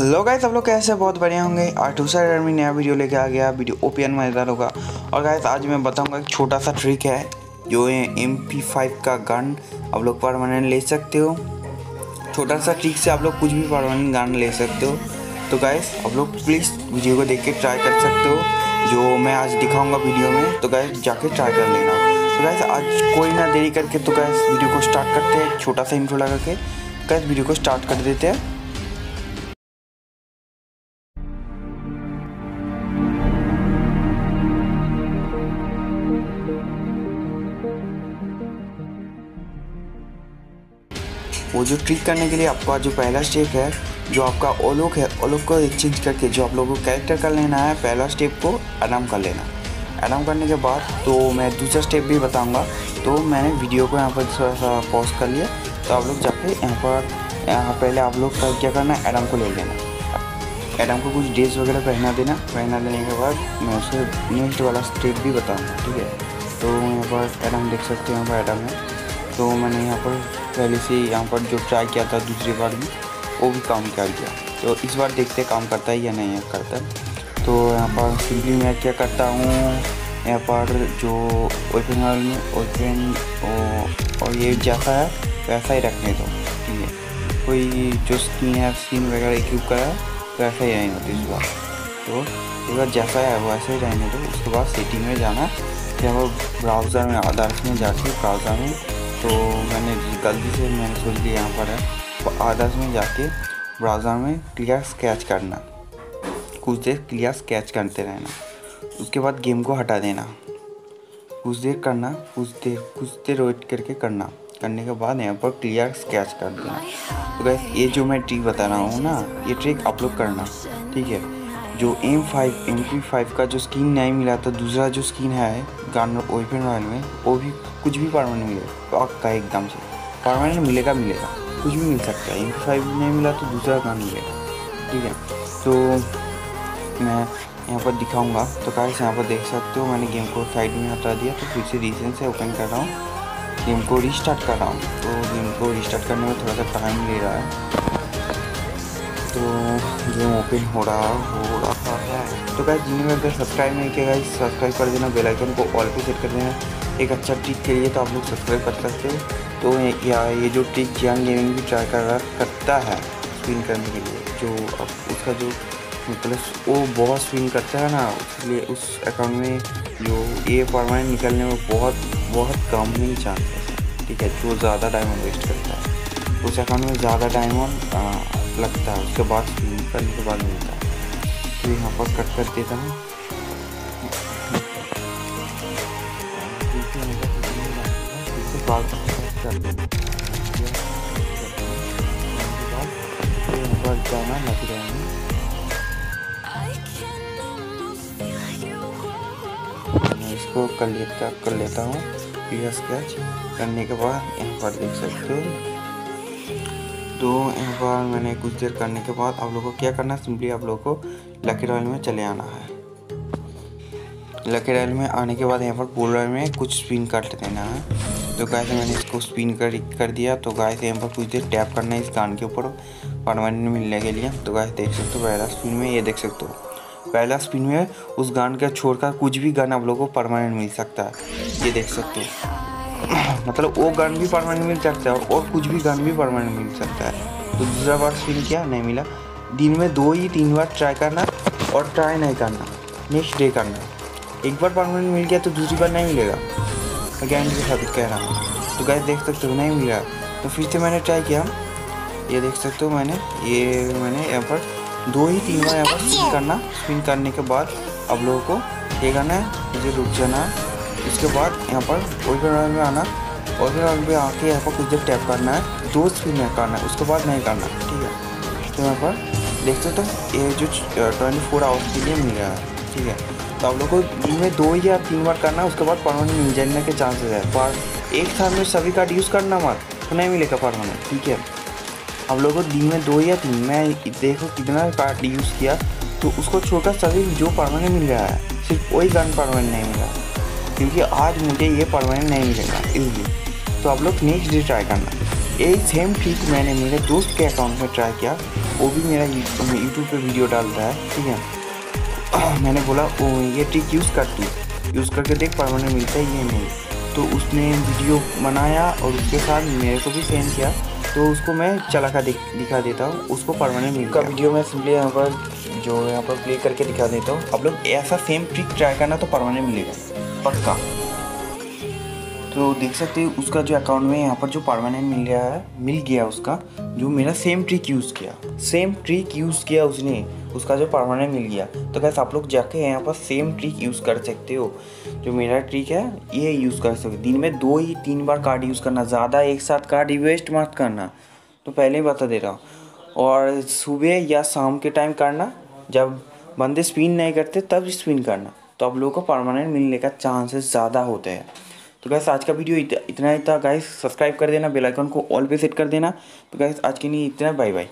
Hello guys सब लोग कैसे? बहुत बढ़िया होंगे। आज दूसरा रेडमी नया वीडियो लेके आ गया। वीडियो ओपीएन मज़ेदार होगा। और गाइस आज मैं बताऊँगा एक छोटा सा ट्रिक है, जो है एम पी फाइव का गन आप लोग परमानेंट ले सकते हो। छोटा सा ट्रिक से आप लोग कुछ भी परमानेंट गन ले सकते हो। तो गाइस आप लोग प्लीज़ वीडियो को देख के ट्राई कर सकते हो, जो मैं आज दिखाऊँगा वीडियो में। तो गाइस जाके ट्राई कर लेना। तो गाइस आज कोई ना देरी करके तो गाइस वीडियो को स्टार्ट करते हैं। छोटा सा इंट्रो लगा के। गाइस वीडियो को स्टार्ट कर देते हैं। वो जो ट्रिक करने के लिए आपका जो पहला स्टेप है, जो आपका ओलोक है, ओलोक को एक्सचेंज करके जो आप लोगों को कैरेक्टर कर लेना है, पहला स्टेप को आराम कर लेना। आराम करने के बाद तो मैं दूसरा स्टेप भी बताऊँगा। तो मैंने वीडियो को यहाँ पर थोड़ा सा पॉज कर लिया। तो आप लोग जाके यहाँ पर, यहाँ पहले आप लोग का क्या करना है एडम को ले लेना। एडम को कुछ ड्रेस वगैरह पहना देना। पहना देने के बाद मैं उसे नेक्स्ट वाला स्टेप भी बताऊँगा, ठीक है? तो यहाँ पर एडम देख सकते हैं, यहाँ पर एडम है। तो मैंने यहाँ पर पहले से यहाँ पर जो ट्राई किया था दूसरी बार भी, वो भी काम कर दिया तो इस बार देखते काम करता है या नहीं करता तो यहाँ पर सिंपली मैं क्या करता हूँ, यहाँ पर जो ओपन हॉल में ओपन और ये जैसा है, वैसा ही रखने दो, ठीक है। कोई जो स्किन है स्किन वगैरह इक्विप करा है, वैसा ही रहने दो इस बार। तो इस बार जैसा है, वैसा ही रहने दो। उसके बाद सेटिंग में जाना यहाँ पर ब्राउज़र में, आधार में जाके ब्राउज़र में तो मैंने गलती से मैंने सोच लिया यहाँ पर है। तो आदर्श में जाके ब्राउज़र में क्लियर स्केच करना। कुछ देर क्लियर स्केच करते रहना। उसके बाद गेम को हटा देना। कुछ देर करना, कुछ देर कुछ देर वेट करके करना। करने के बाद यहाँ पर क्लियर स्केच कर देना। तो ये जो मैं ट्रिक बता रहा हूँ ना, ये ट्रिक आप लोग करना, ठीक है? जो M five M P five का जो स्किन नहीं मिला तो दूसरा जो स्किन है गान ओपन रॉयल में, वो भी कुछ भी परमानेंट मिलेगा पक्का एकदम से। परमानेंट मिलेगा मिलेगा। कुछ भी मिल सकता है। एम पी फाइव नहीं मिला तो दूसरा गान मिलेगा? ठीक है। तो मैं यहाँ पर दिखाऊँगा। तो कैसे यहाँ पर देख सकते हो, मैंने गेम को साइड में हटा दिया। तो फिर से रीसेंट से ओपन कर रहा हूँ। गेम को रिस्टार्ट कर रहा हूँ। तो गेम को रिस्टार्ट करने में थोड़ा सा टाइम ले रहा है। तो गेम ओपन हो रहा हो रहा तो गाइस जिन्हें अगर सब्सक्राइब नहीं किया गाइस सब्सक्राइब कर देना बेल आइकन को ऑल पे सेट कर देना। एक अच्छा ट्रिक के लिए तो आप लोग सब्सक्राइब कर सकते हो। तो या, ये जो ट्रिक जियान गेमिंग भी ट्राई कर करता है स्पिन करने के लिए, जो उसका जो मतलब वो बहुत स्पिन करता है ना उसलिए उस अकाउंट में जो ये परमानेंट निकलने में बहुत बहुत कम ही चांस है, ठीक है, जो ज़्यादा डायमंड वेस्ट करता है। उस अकाउंट में ज़्यादा डायमंड लगता है, उसके बाद स्पिन करने के बाद मिलता है। तो यहाँ पर कट कर देता हूँ। जाना मैं इसको कर लेता कर लेता हूँ स्केच करने के बाद यहाँ पर देख सकते हो। तो यहाँ पर मैंने कुछ देर करने के बाद आप लोगों को क्या करना है सिंपली आप लोगों को लकी रॉयल में चले आना है। लकी रॉयल में आने के बाद यहाँ पर पुल रॉयल में कुछ स्पिन कर देना है। तो गाय मैंने इसको स्पिन कर कर दिया। तो गाय यहाँ पर कुछ देर टैप करना है इस गान के ऊपर। परमानेंट मिलने के लिए। तो गाय देख सकते हो पहला स्पिन में, ये देख सकते हो। पहला स्पिन में उस गान का छोड़कर कुछ भी गन आप लोगों को परमानेंट मिल सकता है। ये देख सकते हो। मतलब वो गन भी परमानेंट मिल सकता है और कुछ भी गन भी परमानेंट मिल सकता है। तो दूसरा बार स्पिन किया? नहीं मिला। दिन में दो ही तीन बार ट्राई करना और ट्राई नहीं करना। नेक्स्ट डे करना। एक बार परमानेंट मिल गया तो दूसरी बार नहीं मिलेगा। मैं गारंटी के साथ कह रहा हूँ। तो गैस देख सकते हो, नहीं मिला। तो फिर से मैंने ट्राई किया। ये देख सकते हो मैंने। ये मैंने यहाँ पर दो ही तीन बार यहाँ पर स्पिन करना। स्पिन करने के बाद आप लोगों को ये करना है। मुझे रुक जाना है। इसके बाद यहाँ पर रॉयल में आना। ओपन रॉयल में आके यहाँ पर कुछ देर टैप करना है, दो स्पिन में करना है, उसके बाद नहीं करना ठीक है। तो यहाँ पर देख सकते हो ये जो ट्वेंटी फोर आवर्स के लिए मिल रहा है, ठीक है। तो आप लोग को दिन में दो या तीन बार करना है, उसके बाद परमानेंट मिल जाने के चांसेस है। पर एक साल में सभी कार्ड यूज़ करना मत तो नहीं मिलेगा परमानेंट ठीक है। हम लोग को दिन में दो या तीन, मैं देखो कितना कार्ड यूज़ किया तो उसको छोटा सभी जो परमानेंट मिल रहा है, सिर्फ़ वही गन परमानेंट नहीं मिला। क्योंकि आज मुझे ये परमानेंट नहीं मिलेगा, इसलिए। तो आप लोग नेक्स्ट डे ट्राई करना। यही सेम ट्रिक मैंने मेरे दोस्त के अकाउंट में ट्राई किया। वो भी मेरा यूट्यूब पे वीडियो डालता है ठीक है? मैंने बोला वो ये ट्रिक यूज़ कर तू। यूज़ करके देख परमानेंट मिलता है ये नहीं? तो उसने वीडियो बनाया और उसके साथ मेरे को भी सेंड किया। तो उसको मैं चला कर दिखा देता हूँ। उसको परमानेंट मिल का वीडियो मैं सिंपली यहाँ पर जो यहाँ पर प्ले करके दिखा देता हूँ। आप लोग ऐसा सेम ट्रिक ट्राई करना तो परमानेंट मिलेगा। पक्का। तो देख सकते हैं, उसका जो अकाउंट में यहाँ पर जो परमानेंट मिल गया है, मिल गया उसका, जो मेरा सेम ट्रिक यूज़ किया सेम ट्रिक यूज़ किया उसने, उसका जो परमानेंट मिल गया। तो कैसे आप लोग जाके यहाँ पर सेम ट्रिक यूज़ कर सकते हो। जो मेरा ट्रिक है, ये यूज़ कर सकते दिन में दो ही, तीन बार कार्ड यूज़ करना, ज़्यादा एक साथ कार्ड वेस्ट मत करना। तो पहले ही बता दे रहा हूँ। और सुबह या शाम के टाइम करना, जब बंदे स्पिन नहीं करते, तब स्पिन करना। तो आप लोगों को परमानेंट मिलने का चांसेस ज़्यादा होते हैं। तो गैस आज का वीडियो इत, इतना ही था। गैस सब्सक्राइब कर देना बेल आइकन को ऑल पे सेट कर देना। तो गैस आज के लिए इतना। Bye bye